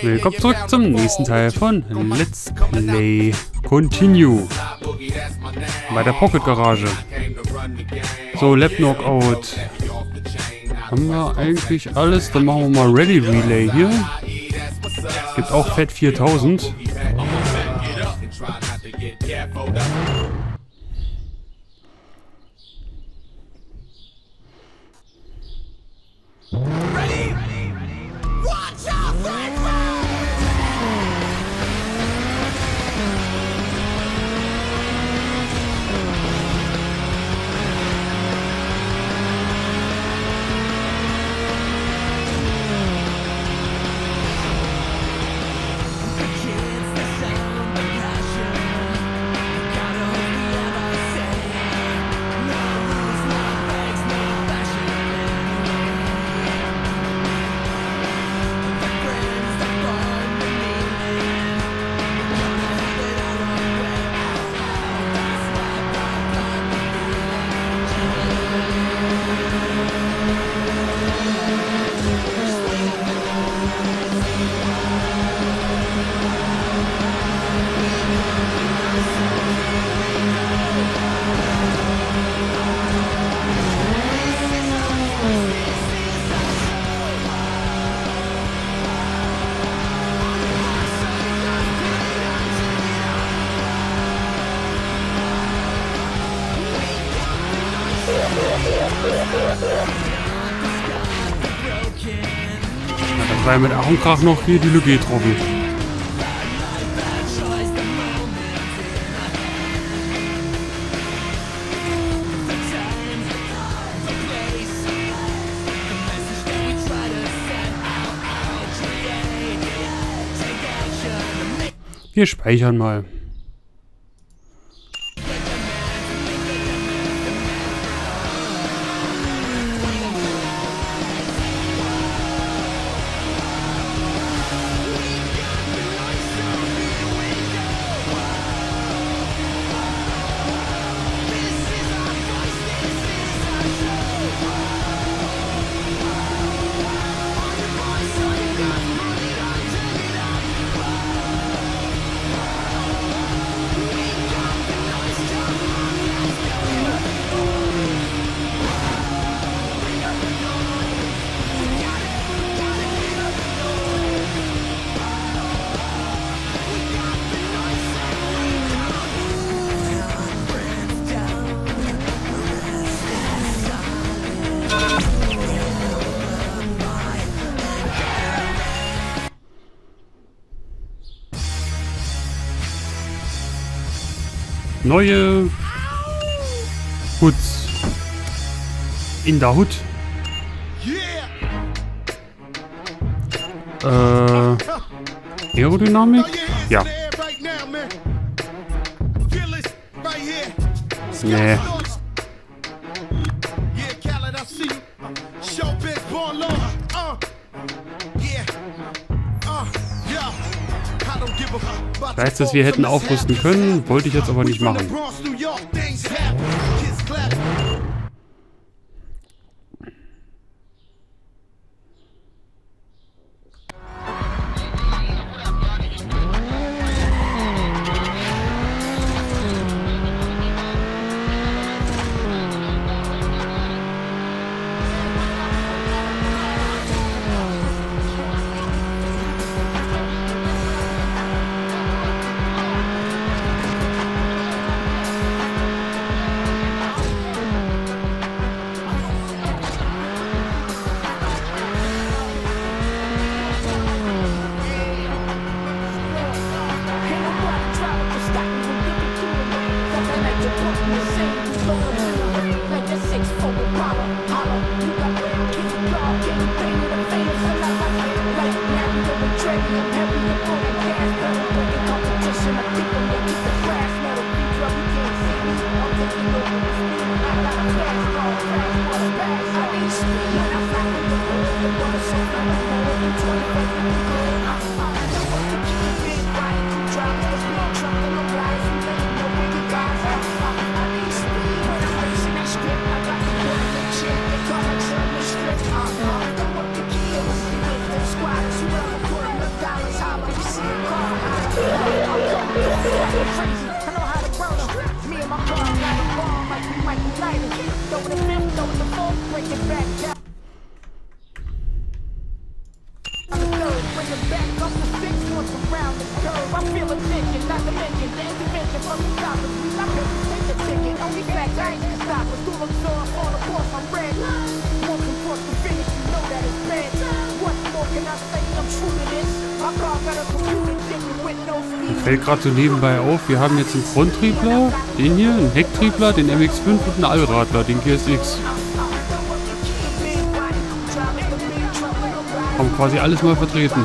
Willkommen zurück zum nächsten Teil von Let's Play Continue. Bei der Pocket Garage. So, Lab Knockout. Haben wir eigentlich alles? Dann machen wir mal Ready Relay hier. Gibt auch Fett 4000. das war ja mit Ach und Krach noch hier die Lücke getroffen. Wir speichern mal. Neue Hoods in der Hut. Äh, Aerodynamik? Ja. Nee. Weiß, dass wir hätten aufrüsten können, wollte ich jetzt aber nicht machen. Gerade so nebenbei auf, wir haben jetzt einen Fronttriebler, den hier, einen Hecktriebler, den MX5 und einen Allradler, den GSX. Haben quasi alles mal vertreten.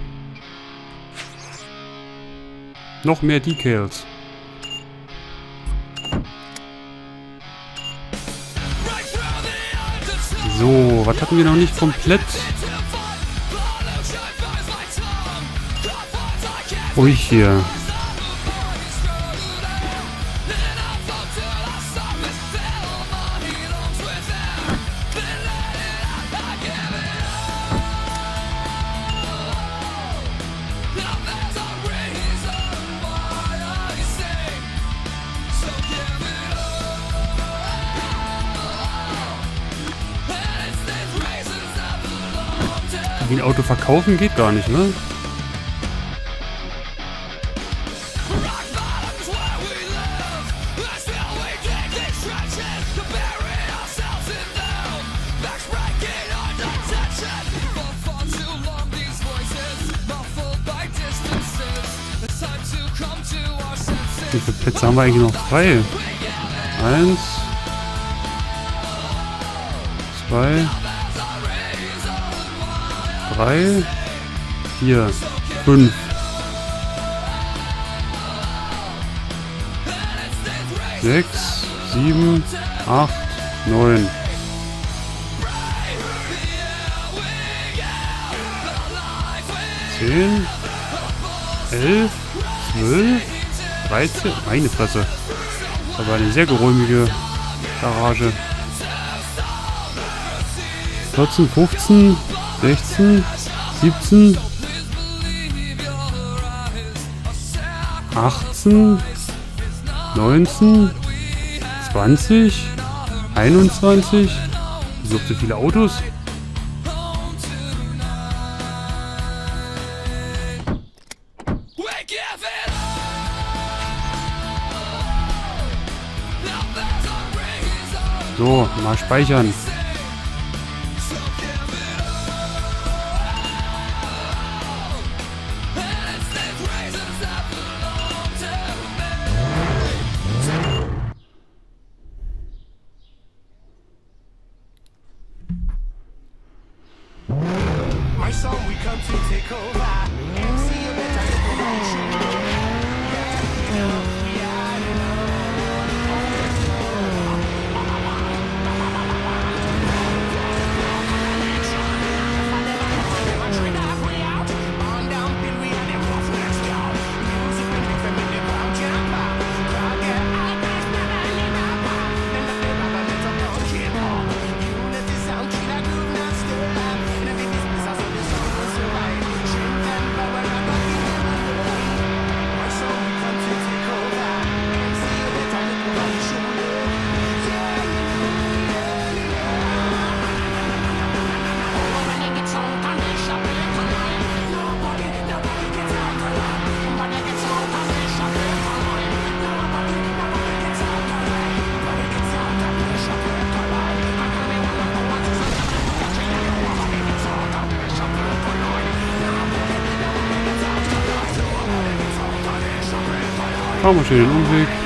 Noch mehr Decals. So, was hatten wir noch nicht komplett? Ruhig hier. Auto verkaufen geht gar nicht, ne? Wie viele Plätze haben wir eigentlich noch frei? Eins. Zwei. Drei. Vier. Fünf. Sechs. Sieben. Acht. Neun. Zehn. Elf. Zwölf. 13. Meine Fresse. Aber eine sehr geräumige Garage. 14, 15, 16, 17, 18, 19, 20, 21. Wieso so viele Autos? So, mal speichern. Collide. Fahren wir schön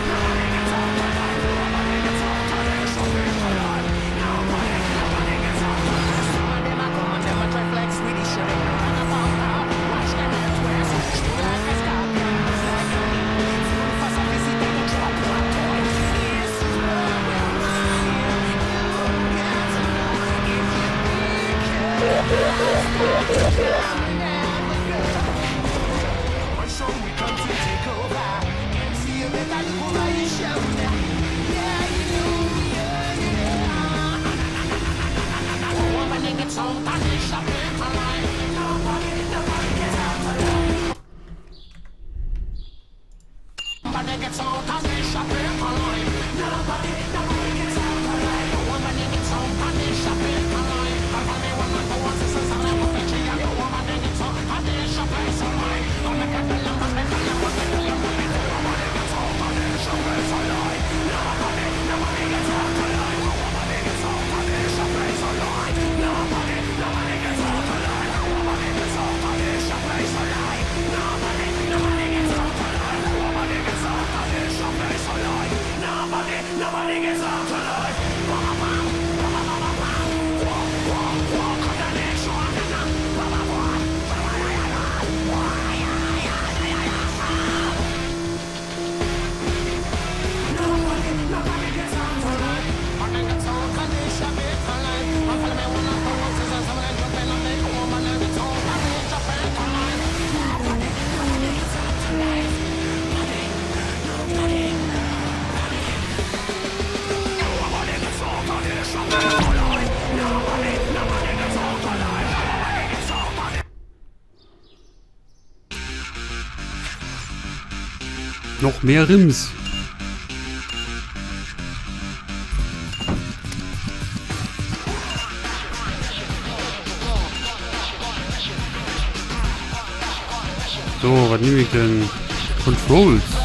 mehr Rims. So, was nehme ich denn? Controls.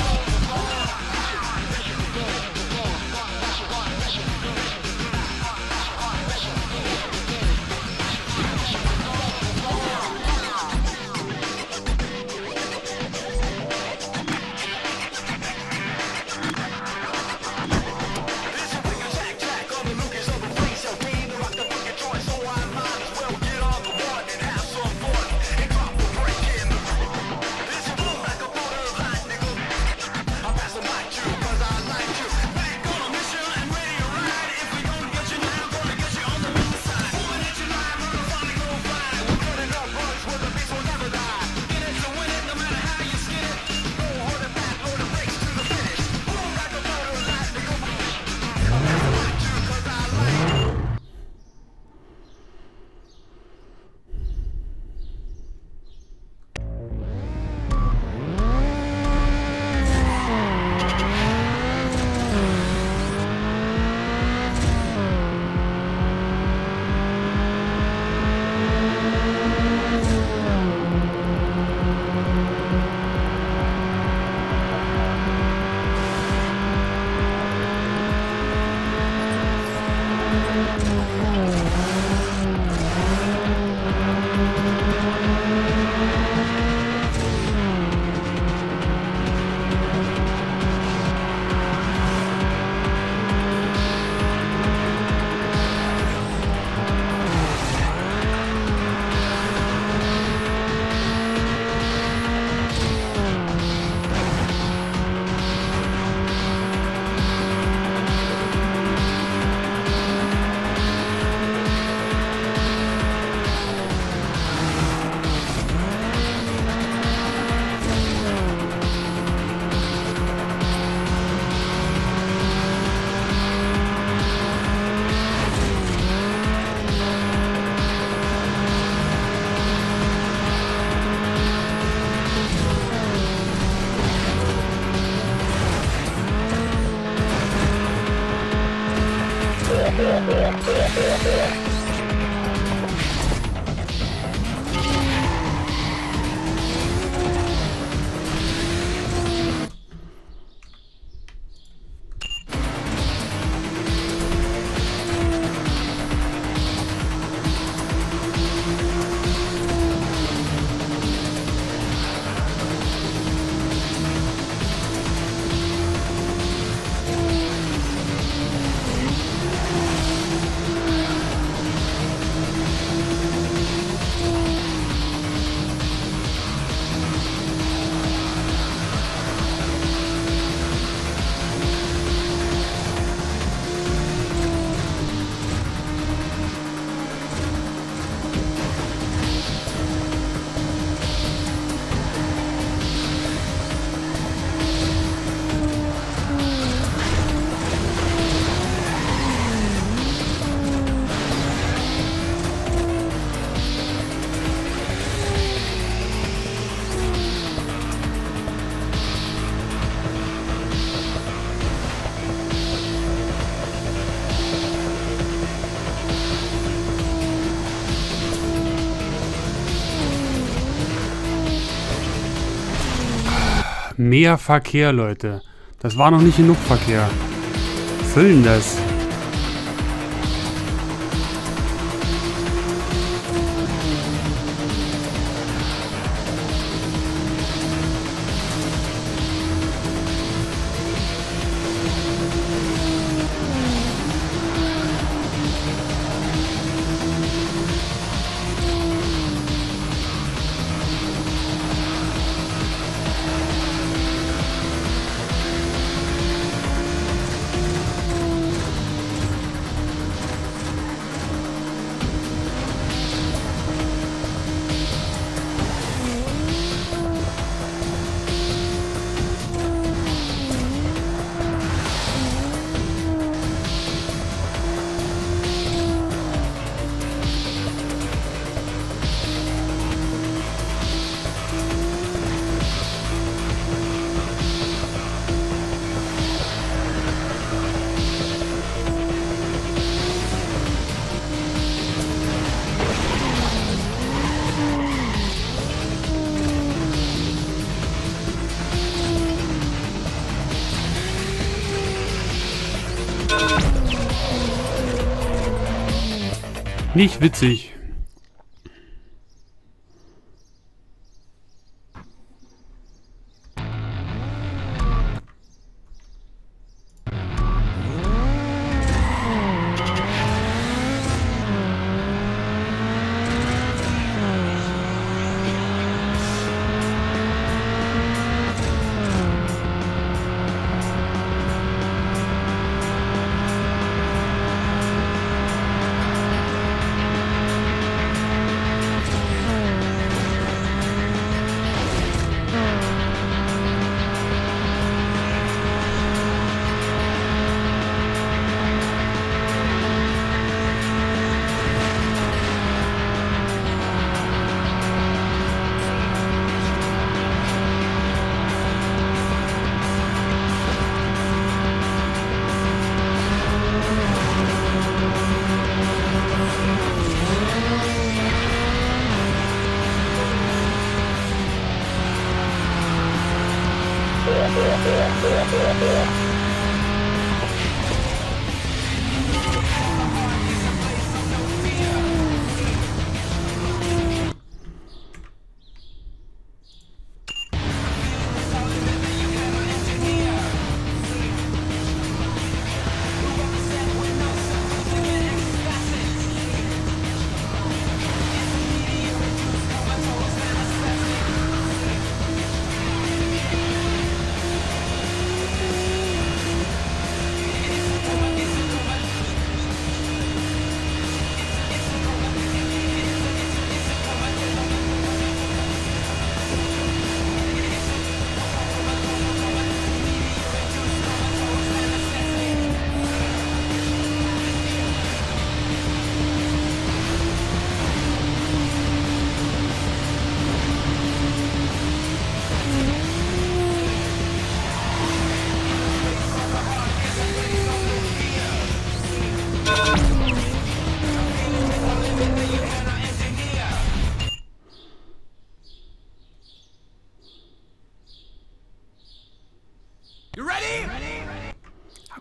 Yeah, yeah, yeah. Mehr Verkehr, Leute. Das war noch nicht genug Verkehr. Denn das? Nicht witzig.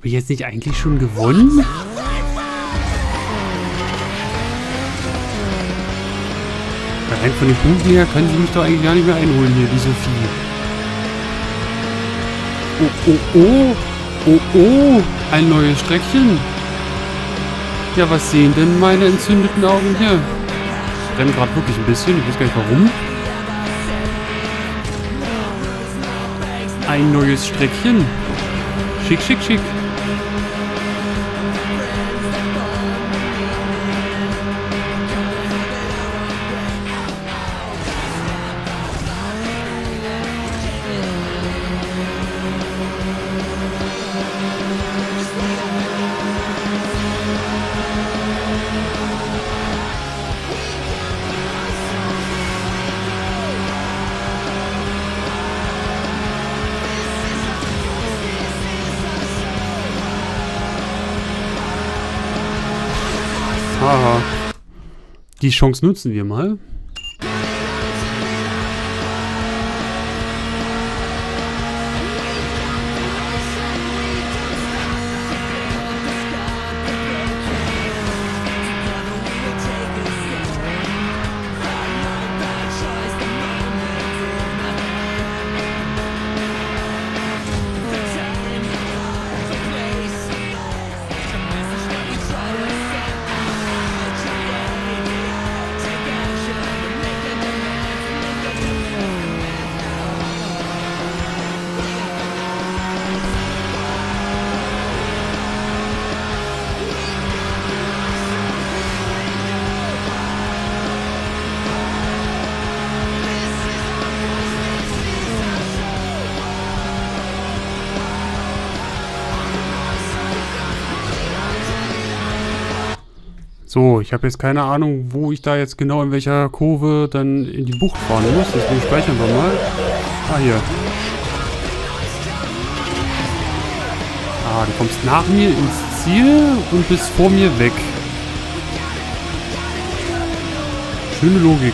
Ich jetzt nicht eigentlich schon gewonnen? Rein von den Punkten her können sie mich doch eigentlich gar nicht mehr einholen hier, die Sophie. Oh, oh, oh. Oh, oh. Ein neues Streckchen. Ja, was sehen denn meine entzündeten Augen hier? Ich renne gerade wirklich ein bisschen. Ich weiß gar nicht warum. Ein neues Streckchen. Schick, schick, schick. Die Chance nutzen wir mal. So, ich habe jetzt keine Ahnung, wo ich da jetzt genau in welcher Kurve dann in die Bucht fahren muss. Deswegen speichern wir mal. Ah, hier. Ah, du kommst nach mir ins Ziel und bist vor mir weg. Schöne Logik.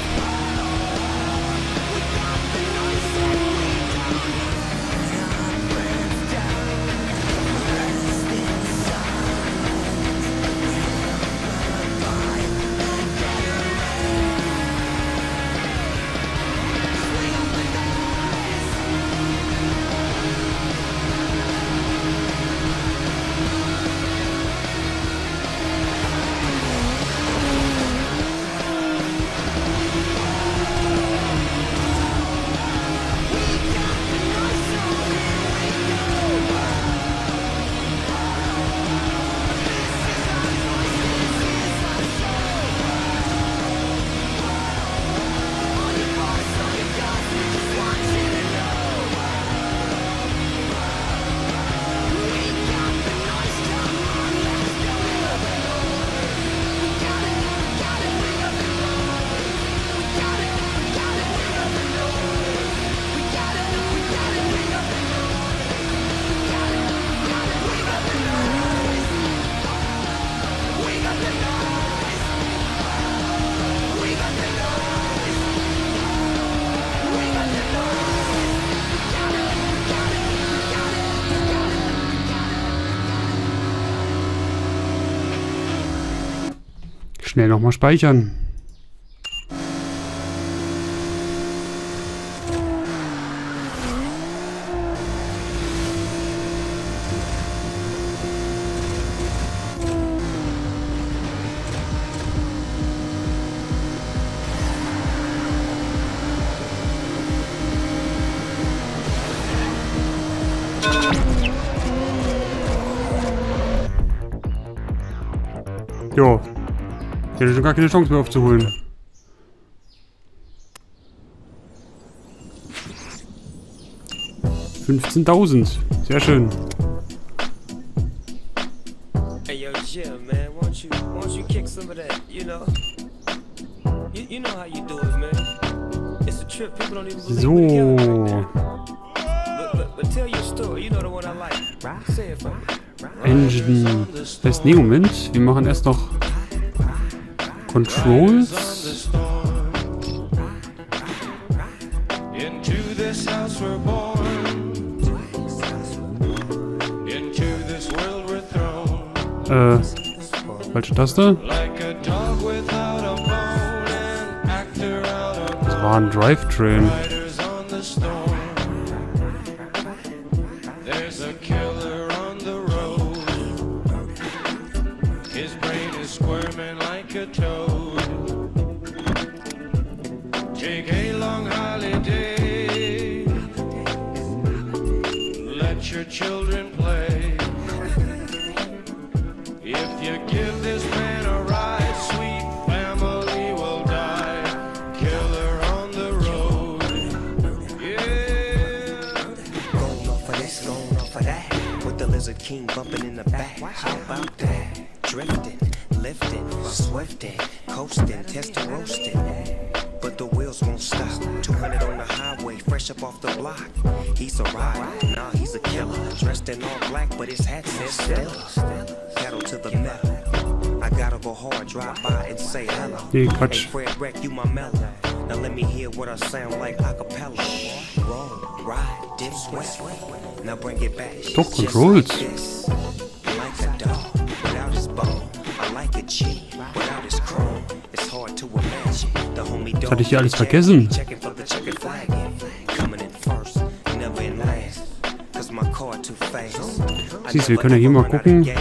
Schnell nochmal speichern. Jo. Ich hätte schon gar keine Chance mehr aufzuholen. Fünfzehntausend. Sehr schön. Hey yo, Jim, man, won't you won't you kick some of that, you know? You, you know how you do it, man. It's a trip, people don't even believe we're together right So. now. But, but, but tell your story, you know the one I like. Say it for me. Engine. Das heißt, nee, Moment. Wir machen erst noch thrown. Äh, falsche Taste. Das war ein Drivetrain. Bumping in the back. How about that? Drifting, lifting, swifting, coasting, testing, roasting. But the wheels won't stop. 200 on the highway, fresh up off the block. He's a rider, nah, he's a killer. Dressed in all black, but his hat says Stella. Pedal to the metal. I gotta go hard, drive by and say hello. Hey, Fred Wreck, you my mellow. Now let me hear what I sound like a cappella. Roll, ride, dip, sweat. Now bring it back. Doch, Controls. Like this. Like a dog without his bone. I like a G without his chrome. It's hard to imagine. The homie dog. hatte ich hier alles vergessen. Checking for the checkered flag. Coming in first, never in last. Cause my car too fast. I Siehst du, wir können ja hier mal gucken. Äh.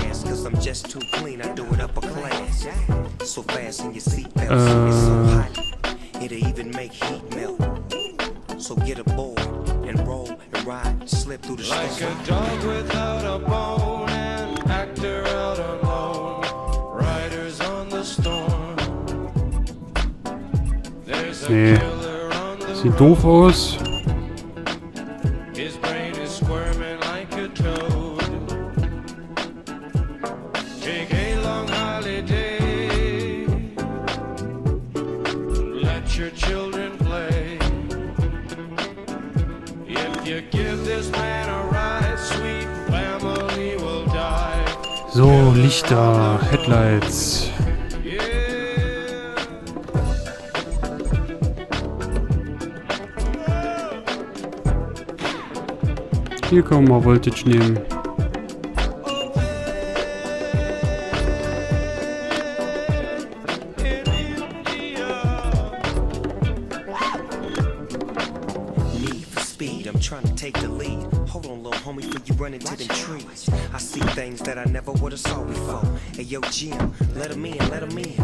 Ride, slip through the Like storm. a dog without a bone, an actor out alone, riders on the storm. There's a Nee. killer on the Sieht doof aus. So, Lichter, Headlights. Hier können wir Voltage nehmen. Yo, Jim, let 'em in, let 'em in.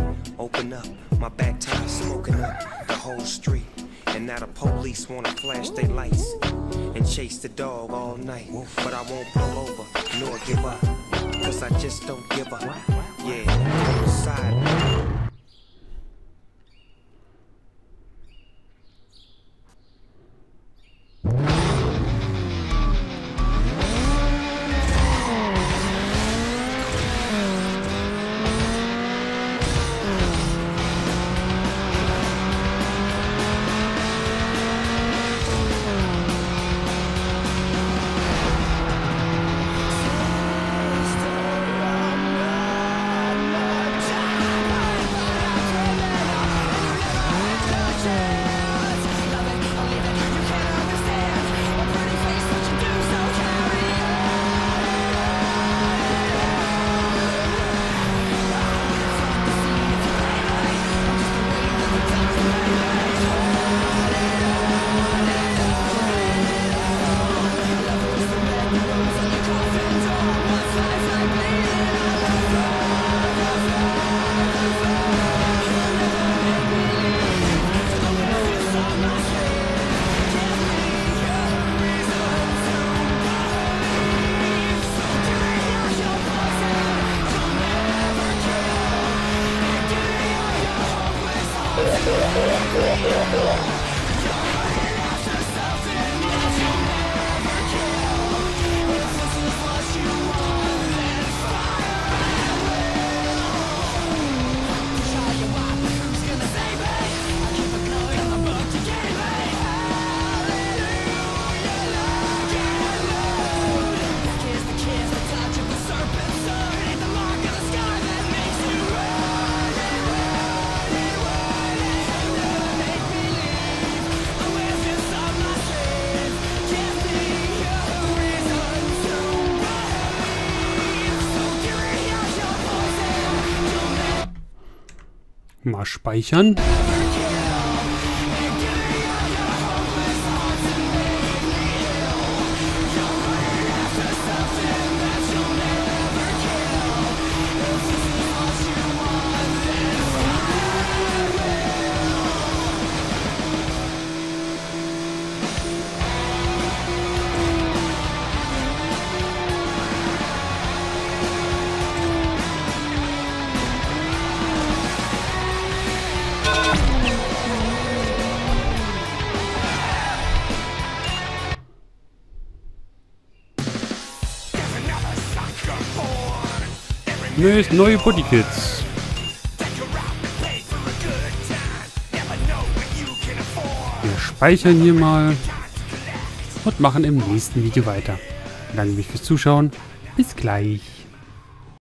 Mal speichern. Neues, neue Kids. Wir speichern hier mal und machen im nächsten Video weiter. Danke mich fürs Zuschauen. Bis gleich.